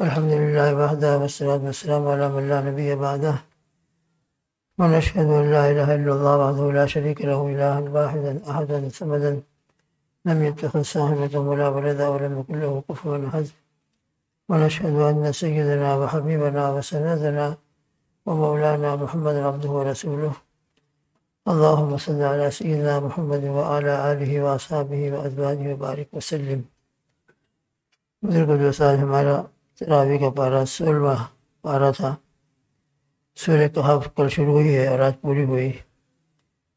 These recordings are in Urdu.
الحمد لله وحده والصلاة والسلام على من لا نبي بعده. ونشهد أن لا إله إلا الله وحده لا شريك له إلها واحدا أحدا صمدا لم يتخذ صاحبة ولا ولدا ولم يكن له كفوا أحد. ونشهد أن سيدنا وحبيبنا وسندنا ومولانا محمد عبده ورسوله. اللهم صل على سيدنا محمد وعلى آله وأصحابه وأزواجه وبارك وسلم. بزرگ دوست آج ہمارا تراوی کا پارہ سولہواں پارہ تھا۔ سورہ کہف کل شروع ہوئی ہے اور آج پوری ہوئی۔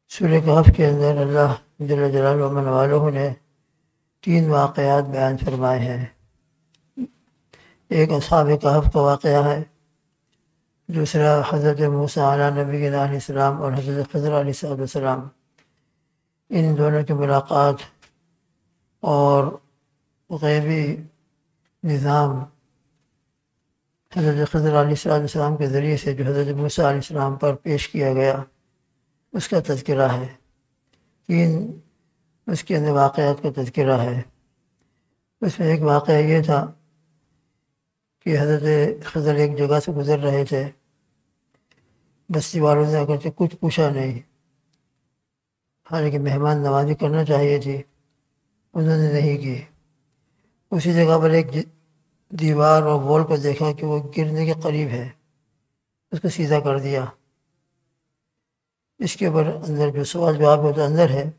سورہ کہف کے اندر اللہ جل جلال و والوں نے تین واقعات بیان فرمائے ہیں۔ ایک اصحاب کہف کا واقعہ ہے، دوسرا حضرت موسیٰ علیہ نبی علیہ السلام اور حضرت خضر علیہ السلام ان دونوں کی ملاقات اور غیبی نظام حضرت خضر علیہ السلام کے ذریعے سے جو حضرت موسیٰ علیہ السلام پر پیش کیا گیا، اس کا تذکرہ ہے۔ تین اس کے اندر واقعات کا تذکرہ ہے۔ اس میں ایک واقعہ یہ تھا کہ حضرت خضر ایک جگہ سے گزر رہے تھے۔ بستی والوں نے اگرچہ کچھ پوچھا نہیں، حالانکہ مہمان نوازی کرنا چاہیے تھی، انہوں نے نہیں کی۔ اسی جگہ پر ایک دیوار اور بول کو دیکھا کہ وہ گرنے کے قریب ہے۔ اس کو سیدھا کر دیا۔ اس کے اوپر اندر جو سوال جواب ہوتا اندر ہے،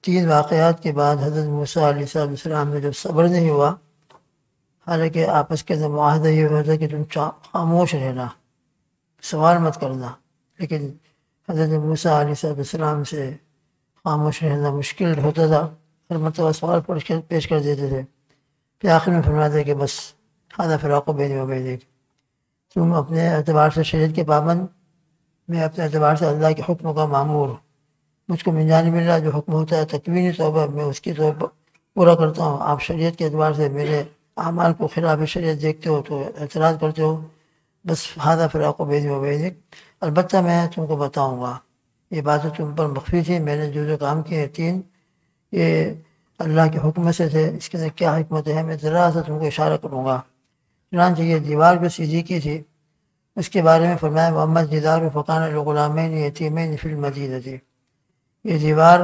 تین واقعات کے بعد حضرت موسیٰ علیہ السلام نے جب صبر نہیں ہوا، حالانکہ آپس کے اندر معاہدہ یہ ہوتا کہ تم خاموش رہنا، سوال مت کرنا۔ لیکن حضرت موسیٰ علیہ السلام سے خاموش رہنا مشکل ہوتا تھا، ہر مرتبہ سوال پیش کر دیتے تھے۔ پھر آخر میں فرماتے کہ بس خانہ فراق و بین و بین تم اپنے اعتبار سے شریعت کے پابند، میں اپنے اعتبار سے اللہ کے حکم کا معمور مجھ کو منجان مل رہا جو حکم ہوتا ہے تقوینی طور میں اس کی طور پر پورا کرتا ہوں۔ آپ شریعت کے اعتبار سے میرے اعمال کو خلاف شریعت دیکھتے ہو تو اعتراض کرتے ہو۔ بس ہادہ فراق و بین و بین البتہ میں تم کو بتاؤں گا، یہ بات تم پر مخفی تھی میں نے جو جو کام کیے تین، یہ اللہ کے حکم سے تھے، اس کے اندر کیا حکمت ہے؟ میں ذرا سا تم کو اشارہ کروں گا۔ چنانچہ یہ دیوار جو سیدھی کی تھی، اس کے بارے میں فرمایا، محمد جدار الفقان الغلامین یتیمین فی المدینہ تھی۔ یہ دیوار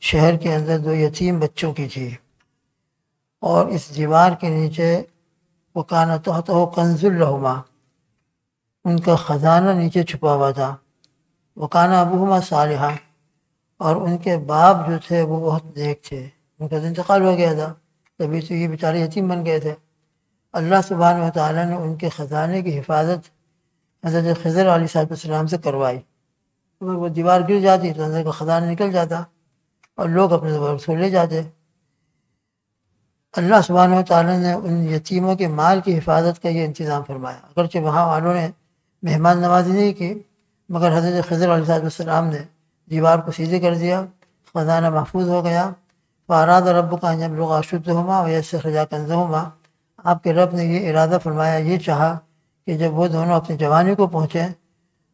شہر کے اندر دو یتیم بچوں کی تھی۔ اور اس دیوار کے نیچے، وہ کانا تو کنز الرحما ان کا خزانہ نیچے چھپا ہوا تھا۔ وہ کانا ابوہما صالحہ اور ان کے باپ جو تھے، وہ بہت نیک تھے۔ ان کا انتقال ہو گیا تھا۔ تبھی تو یہ بیچارے یتیم بن گئے تھے۔ اللہ سبحانہ و تعالیٰ نے ان کے خزانے کی حفاظت حضرت خضر علیہ صاحب السلام سے کروائی۔ اگر وہ دیوار گر جاتی تو اندر کا خزانہ نکل جاتا اور لوگ اپنے دوبارہ کو لے جاتے۔ اللہ سبحانہ و تعالیٰ نے ان یتیموں کے مال کی حفاظت کا یہ انتظام فرمایا۔ اگرچہ وہاں والوں نے مہمان نوازی نہیں کی، مگر حضرت خضر علیہ صاحب السلام نے دیوار کو سیدھے کر دیا، خزانہ محفوظ ہو گیا۔ فاراد رب کا جب لوگ اشد ہما ویسے خجا کنز ہما آپ کے رب نے یہ ارادہ فرمایا، یہ چاہا کہ جب وہ دونوں اپنی جوانی کو پہنچیں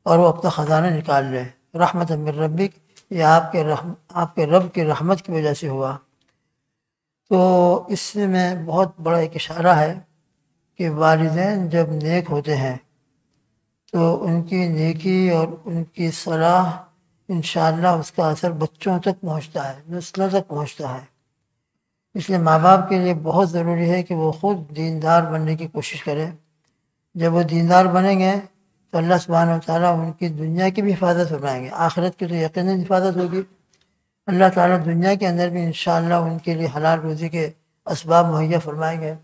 اور وہ اپنا خزانہ نکال لیں رحمت امر ربک، یہ آپ کے رحم، آپ کے رب کی رحمت کی وجہ سے ہوا۔ تو اس میں بہت بڑا ایک اشارہ ہے کہ والدین جب نیک ہوتے ہیں تو ان کی نیکی اور ان کی صلاح انشاءاللہ اس کا اثر بچوں تک پہنچتا ہے، نسلوں تک پہنچتا ہے۔ اس لیے ماں باپ کے لیے بہت ضروری ہے کہ وہ خود دیندار بننے کی کوشش کرے۔ جب وہ دیندار بنیں گے تو اللہ سبحانہ و تعالیٰ ان کی دنیا کی بھی حفاظت فرمائیں گے۔ آخرت کی تو یقیناً حفاظت ہوگی۔ اللہ تعالیٰ دنیا کے اندر بھی انشاءاللہ ان کے لیے حلال روزی کے اسباب مہیا فرمائیں گے۔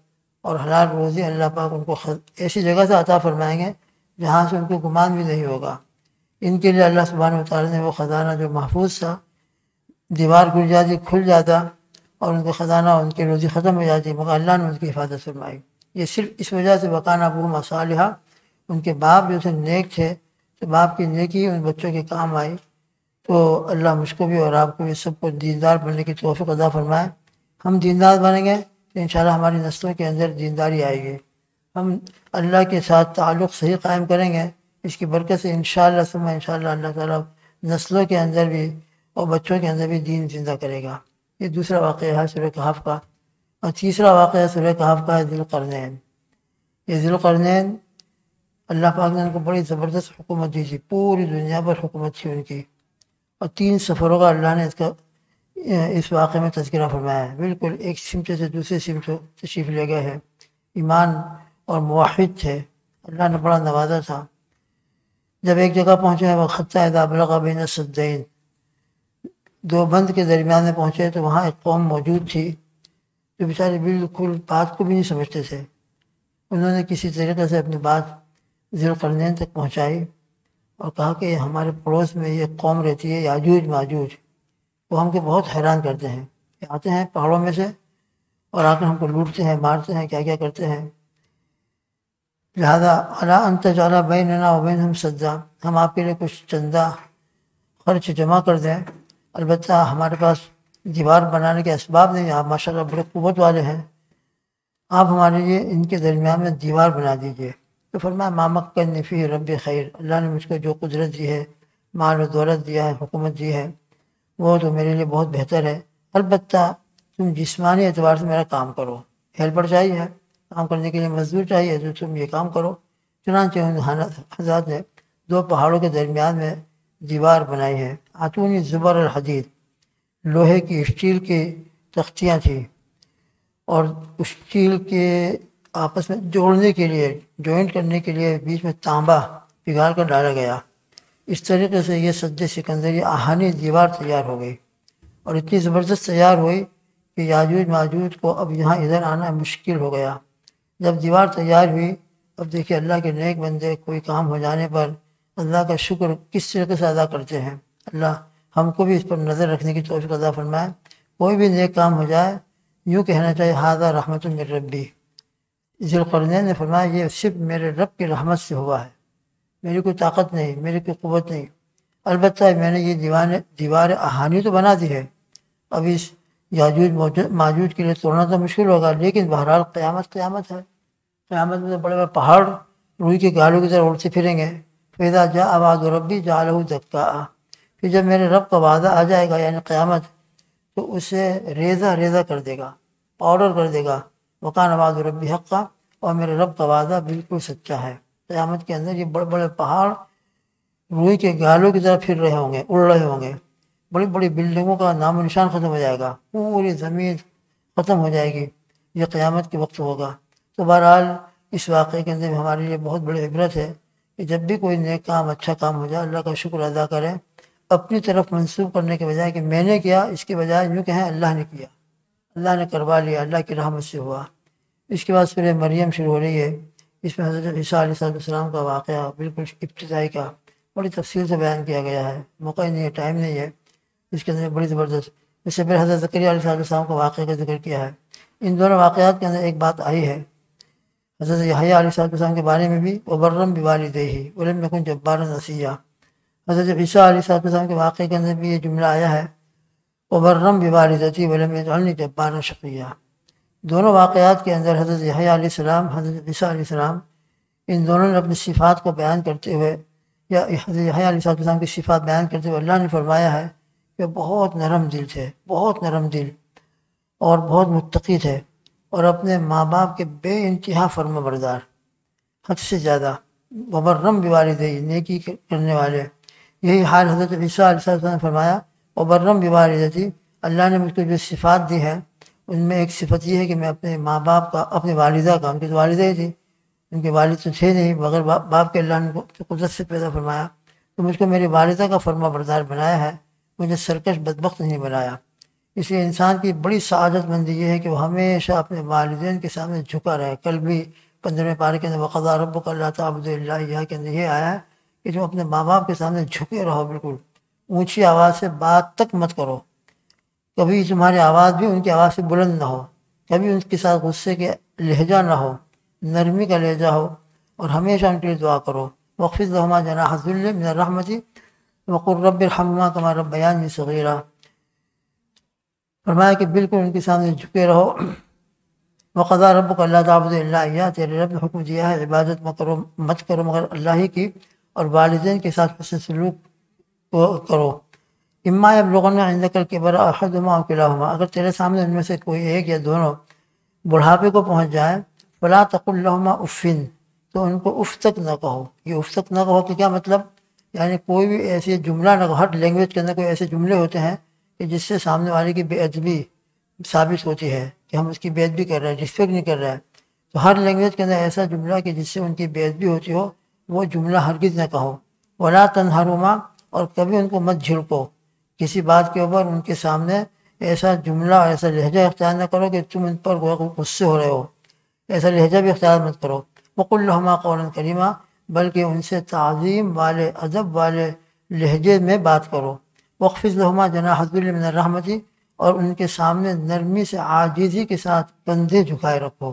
اور حلال روزی اللہ پاک ان کو ایسی جگہ سے عطا فرمائیں گے جہاں سے ان کو گمان بھی نہیں ہوگا۔ ان کے لیے اللہ سبحانہ تعالیٰ نے وہ خزانہ جو محفوظ تھا، دیوار گر جاتی، کھل جاتا اور ان کا خزانہ ان کی روزی ختم ہو جاتی، مگر اللہ نے ان کی حفاظت فرمائی۔ یہ صرف اس وجہ سے بکانہ ابو مصالحہ، ان کے باپ جو تھے نیک تھے، تو باپ کی نیکی، ان بچوں کے کام آئی تو اللہ مجھ کو بھی اور آپ کو بھی سب کو دیندار بننے کی توفیق ادا فرمائے۔ ہم دیندار بنیں گے تو انشاءاللہ ہماری نسلوں کے اندر دینداری آئے گی۔ ہم اللہ کے ساتھ تعلق صحیح قائم کریں گے۔ اس کی برکت سے انشاءاللہ سما انشاءاللہ اللہ تعالیٰ نسلوں کے اندر بھی اور بچوں کے اندر بھی دین زندہ کرے گا۔ یہ دوسرا واقعہ ہے سورہ کہاف کا۔ اور تیسرا واقعہ سورہ کہاف کا ہے دل کرنین یہ ذیل القرنین اللہ پاک نے ان کو بڑی زبردست حکومت دی تھی، پوری دنیا پر حکومت تھی ان کی۔ اور تین سفروں کا اللہ نے اس کا، اس واقعے میں تذکرہ فرمایا ہے۔ بالکل ایک سمت سے دوسرے سمت تشریف لے گئے ہیں۔ ایمان اور موحد تھے۔ اللہ نے بڑا نوازا تھا۔ جب ایک جگہ پہنچے وہ خطہ ادا بین صدین دو بند کے درمیان میں پہنچے تو وہاں ایک قوم موجود تھی جو بیچارے بالکل بات کو بھی نہیں سمجھتے تھے۔ انہوں نے کسی طریقے سے اپنی بات ذیل القرنین تک پہنچائی اور کہا کہ ہمارے پڑوس میں یہ قوم رہتی ہے، یاجوج، ماجوج۔ وہ ہم کو بہت حیران کرتے ہیں کہ آتے ہیں پہاڑوں میں سے اور آ کر ہم کو لوٹتے ہیں، مارتے ہیں، کیا کیا کرتے ہیں۔ لہٰذا اللہ انت جالا بین و بین ہم سجا ہم آپ کے لیے کچھ چندہ خرچ جمع کر دیں۔ البتہ ہمارے پاس دیوار بنانے کے اسباب نہیں، آپ ماشاء اللہ بڑے قوت والے ہیں۔ آپ ہمارے لیے ان کے درمیان میں دیوار بنا دیجیے تو فرمایا مامک کا نفی رب خیر اللہ نے مجھ کو جو قدرت دی ہے، مال و دولت دیا ہے، حکومت دی ہے، وہ تو میرے لیے بہت بہتر ہے۔ البتہ تم جسمانی اعتبار سے میرا کام کرو۔ ہیلپر چاہیے کام کرنے کے لیے مزدور چاہیے تو تم یہ کام کرو۔ چنانچہ حضرات نے دو پہاڑوں کے درمیان میں دیوار بنائی ہے۔ آتونی زبر الحدید لوہے کی اسٹیل کی تختیاں تھیں اور اسٹیل کے آپس میں جوڑنے کے لیے، جوائنٹ کرنے کے لیے بیچ میں تانبا پگھال کر ڈالا گیا۔ اس طریقے سے یہ سد سکندری آہانی دیوار تیار ہو گئی اور اتنی زبردست تیار ہوئی کہ یاجوج ماجوج کو اب یہاں ادھر آنا مشکل ہو گیا۔ جب دیوار تیار ہوئی، اب دیکھیے اللہ کے نیک بندے کوئی کام ہو جانے پر اللہ کا شکر کس طریقے سے ادا کرتے ہیں۔ اللہ ہم کو بھی اس پر نظر رکھنے کی توفیق ادا فرمائے۔ کوئی بھی نیک کام ہو جائے، یوں کہنا چاہیے ہادہ رحمت ربی ذی القرنین نے فرمایا، یہ صرف میرے رب کی رحمت سے ہوا ہے۔ میری کوئی طاقت نہیں، میری کوئی قوت نہیں۔ البتہ میں نے یہ دیوان، دیوار احانی تو بنا دی ہے۔ اب اس یاجوج ماجوج کے لیے توڑنا تو مشکل ہوگا، لیکن بہرحال قیامت قیامت ہے۔ قیامت میں بڑے بڑے پہاڑ روئی کے گالوں کی طرح اڑتے پھریں گے۔ فیضا جا آواز و ربی جا لہو دکا پھر جب میرے رب کا وعدہ آ جائے گا یعنی قیامت، تو اسے ریزہ ریزہ کر دے گا پاؤڈر کر دے گا۔ مکان آباد ربی حقہ اور میرے رب کا وعدہ بالکل سچا ہے۔ قیامت کے اندر یہ بڑے بڑے پہاڑ روئی کے گالوں کی طرح پھر رہے ہوں گے، اڑ رہے ہوں گے۔ بڑی بڑی بلڈنگوں کا نام و نشان ختم ہو جائے گا۔ پوری زمین ختم ہو جائے گی۔ یہ قیامت کے وقت ہوگا۔ تو بہرحال اس واقعے کے اندر ہمارے لیے بہت بڑی عبرت ہے کہ جب بھی کوئی نیک کام اچھا کام ہو جائے، اللہ کا شکر ادا کریں اپنی طرف منسوخ کرنے کے بجائے کہ میں نے کیا، اس کے بجائے یوں کہیں اللہ نے کیا۔ اللہ نے کروا لیا، اللہ کی رحمت سے ہوا۔ اس کے بعد پھر مریم شروع ہو رہی ہے۔ اس میں حضرت عیسیٰ علیہ السلام کا واقعہ بالکل ابتدائی کا، بڑی تفصیل سے بیان کیا گیا ہے۔ موقع نہیں ہے ٹائم نہیں ہے۔ اس کے اندر بڑی زبردست۔ اس سے پھر حضرت ذکری علیہ السلام کا واقعہ کا ذکر کیا ہے۔ ان دونوں واقعات کے اندر ایک بات آئی ہے۔ حضرت یحییٰ علیہ السلام کے بارے میں بھی وبرم بھی والد ہی علم میں کن جبار نسیہ حضرت عیسیٰ علیہ السلام کے واقعے کے اندر بھی یہ جملہ آیا ہے۔ وبرم بھی والدتی علم جبار شقیہ دونوں واقعات کے اندر حضرت یحییٰ علیہ السلام، حضرت عیسیٰ علیہ السلام، ان دونوں نے اپنی صفات کو بیان کرتے ہوئے یا حضرت یحییٰ علیہ السلام کی صفات بیان کرتے ہوئے اللہ نے فرمایا ہے کہ بہت نرم دل تھے، بہت نرم دل اور بہت متقی تھے اور اپنے ماں باپ کے بے انتہا فرم بردار، حد سے زیادہ وبرم بھی والدی نیکی کرنے والے۔ یہی حال حضرت عیسیٰ علیہ السلام نے فرمایا وبرم بھی والدتی اللہ نے مجھ کو جو صفات دی ہے ان میں ایک صفت یہ ہے کہ میں اپنے ماں باپ کا، اپنے والدہ کا، ان کی تو والدہ ہی تھی، ان کے والد تو تھے نہیں، مگر باپ کے اللہ نے قدرت سے پیدا فرمایا۔ تو مجھ کو میری والدہ کا فرما بردار بنایا ہے مجھے سرکش بدبخت نہیں بنایا۔ اس لیے انسان کی بڑی سعادت مندی یہ ہے کہ وہ ہمیشہ اپنے والدین کے سامنے جھکا رہے۔ کل بھی پندرہویں پارے کے اندر وقضا رب کا اللہ تعبد اللہ یہ کے اندر یہ آیا ہے کہ جو اپنے ماں باپ کے سامنے جھکے رہو بالکل۔ اونچی آواز سے بات تک مت کرو۔ کبھی تمہاری آواز بھی ان کی آواز سے بلند نہ ہو۔ کبھی ان کے ساتھ غصے کے لہجہ نہ ہو۔ نرمی کا لہجہ ہو۔ اور ہمیشہ ان کے لیے دعا کرو۔ وقف الرحمٰ جنا حضر من رحمتی وقر رب الحمہ کا رب بیان صغیرہ فرمایا کہ بالکل ان کے سامنے جھکے رہو وقضا رب کو اللہ تعبد اللہ تیرے رب نے حکم دیا ہے عبادت مت کرو مت کرو مگر اللہ ہی کی اور والدین کے ساتھ حسن سلوک کرو اما اب لوگوں نے آئندہ کر کے برا احد ہما قلعہ ہما اگر تیرے سامنے ان میں سے کوئی ایک یا دونوں بڑھاپے کو پہنچ جائے فلا تق الحمہ افن تو ان کو اف تک نہ کہو یہ یعنی کوئی بھی ایسی جملہ نہ ہر لینگویج کے اندر کوئی ایسے جملے ہوتے ہیں کہ جس سے سامنے والے کی بے ادبی ثابت ہوتی ہے کہ ہم اس کی بے ادبی کر رہے ہیں رسپیکٹ نہیں کر رہے ہیں۔ تو ہر لینگویج کے اندر ایسا جملہ کہ جس سے ان کی بے ادبی ہوتی ہو، وہ جملہ ہرگز نہ کہو۔ ولا تنہرما اور کبھی ان کو مت جھڑکو۔ کسی بات کے اوپر ان کے سامنے ایسا جملہ ایسا لہجہ اختیار نہ کرو کہ تم ان پر غصے ہو رہے ہو۔ ایسا لہجہ بھی اختیار مت کرو۔ وق الحمہ قول کریمہ بلکہ ان سے تعظیم والے، ادب والے لہجے میں بات کرو۔ وقف الحمہ جنا حضب المن الرحمتی، اور ان کے سامنے نرمی سے عاجزی کے ساتھ کندھے جھکائے رکھو۔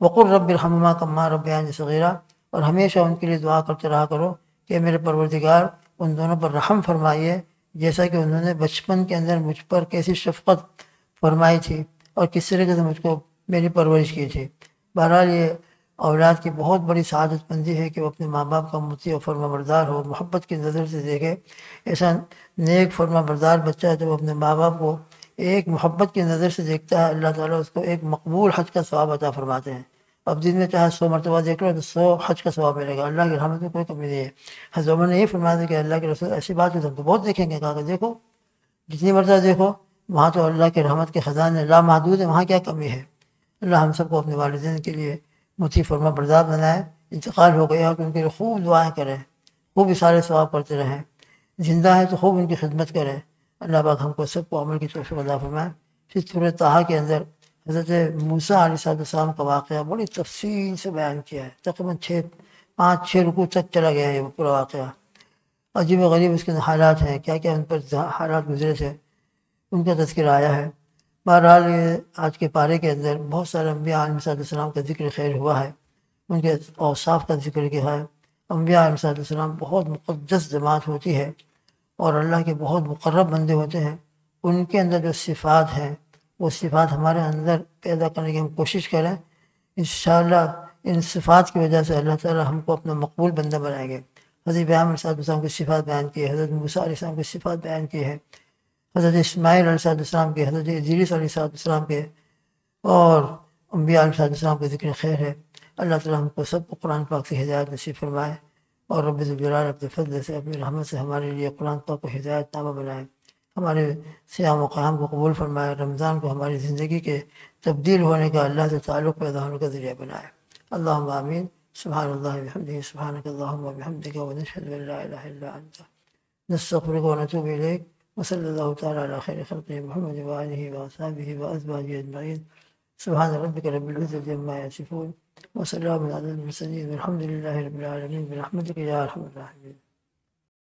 وقل رب الحمہ کما رب صغیرہ، اور ہمیشہ ان کے لیے دعا کرتے رہا کرو کہ میرے پروردگار ان دونوں پر رحم فرمائیے، جیسا کہ انہوں نے بچپن کے اندر مجھ پر کیسی شفقت فرمائی تھی اور کس طریقے سے مجھ کو میری پرورش کی تھی۔ بہرحال یہ اولاد کی بہت بڑی سعادت مندی ہے کہ وہ اپنے ماں باپ کا متی و فرما بردار ہو، محبت کی نظر سے دیکھے۔ ایسا نیک فرما بردار بچہ ہے جب اپنے ماں باپ کو ایک محبت کی نظر سے دیکھتا ہے، اللہ تعالیٰ اس کو ایک مقبول حج کا ثواب عطا فرماتے ہیں۔ اب دن میں چاہے سو مرتبہ دیکھ لو تو سو حج کا ثواب ملے گا۔ اللہ کی رحمت میں کوئی کمی نہیں ہے۔ حضرت عمر نے یہ فرمایا کہ اللہ کے رسول ایسی بات ہے تو بہت دیکھیں گے۔ کہا کہ دیکھو، جتنی مرتبہ دیکھو، وہاں تو اللہ کے رحمت کے خزانے لامحدود ہے وہاں کیا کمی ہے؟ اللہ ہم سب کو اپنے والدین کے لیے متی فرما بردار بنائے، انتقال ہو گیا کہ ان کے لیے خوب دعائیں کریں خوب اشارے ثواب کرتے رہیں زندہ ہے تو خوب ان کی خدمت کریں اللہ پاک ہم کو سب کو عمل کی توفیق عطا فرمائے۔ پھر سورہ تاہا کے اندر حضرت موسیٰ علیہ صاحب السلام کا واقعہ بڑی تفصیل سے بیان کیا ہے۔ تقریباً چھ، پانچ، چھ رکو تک چلا گیا ہے وہ پورا واقعہ۔ عجیب و غریب اس کے حالات ہیں، کیا کیا ان پر حالات گزرے تھے۔ ان کا تذکر آیا ہے۔ بہرحال، یہ آج کے پارے کے اندر بہت سارے انبیاء علیہ صاحب السلام کا ذکر خیر ہوا ہے۔ ان کے اوصاف کا ذکر کیا ہے۔ انبیاء علیہ صاحب السلام بہت مقدس جماعت ہوتی ہے اور اللہ کے بہت مقرب بندے ہوتے ہیں۔ ان کے اندر جو صفات ہیں، وہ صفات ہمارے اندر پیدا کرنے کی ہم کوشش کریں۔ انشاءاللہ، ان صفات کی وجہ سے اللہ تعالیٰ ہم کو اپنا مقبول بندہ بنائیں گے حضرت بیام علیہ السلام کی صفات بیان کی ہے، حضرت موسیٰ علیہ السلام کی صفات بیان کی ہے۔ حضرت اسماعیل علیہ السلام کے، حضرت عزیز علیہ صاحب السلام کے اور انبیاء علیہ السلام کے ذکر خیر ہے۔ اللہ تعالیٰ ہم کو سب کو قرآن پاک سے ہدایت نصیب فرمائے اور رب الجلال اپنے فضل سے اپنی رحمت سے ہمارے لیے قرآن پاک کو ہدایت نامہ بنائے۔ ہمارے سیام و قیام کو قبول فرمائے، رمضان کو ہماری زندگی کے تبدیل ہونے کا اللہ سے تعلق پیدا ہونے کا ذریعہ بنائے۔ اللہ آمین۔ سبحان اللہ بحمدہ سبحانک اللہم بحمدک و نشہد و لا الہ الا انت۔ نستغفرک و نتوب الیک۔ وصلى الله تعالى على خير خلقه محمد وآله وأصحابه وأزواجه أجمعين. سبحان ربك رب العزة عما يصفون وسلام على المرسلين والحمد لله رب العالمين. برحمتك يا أرحم الراحمين.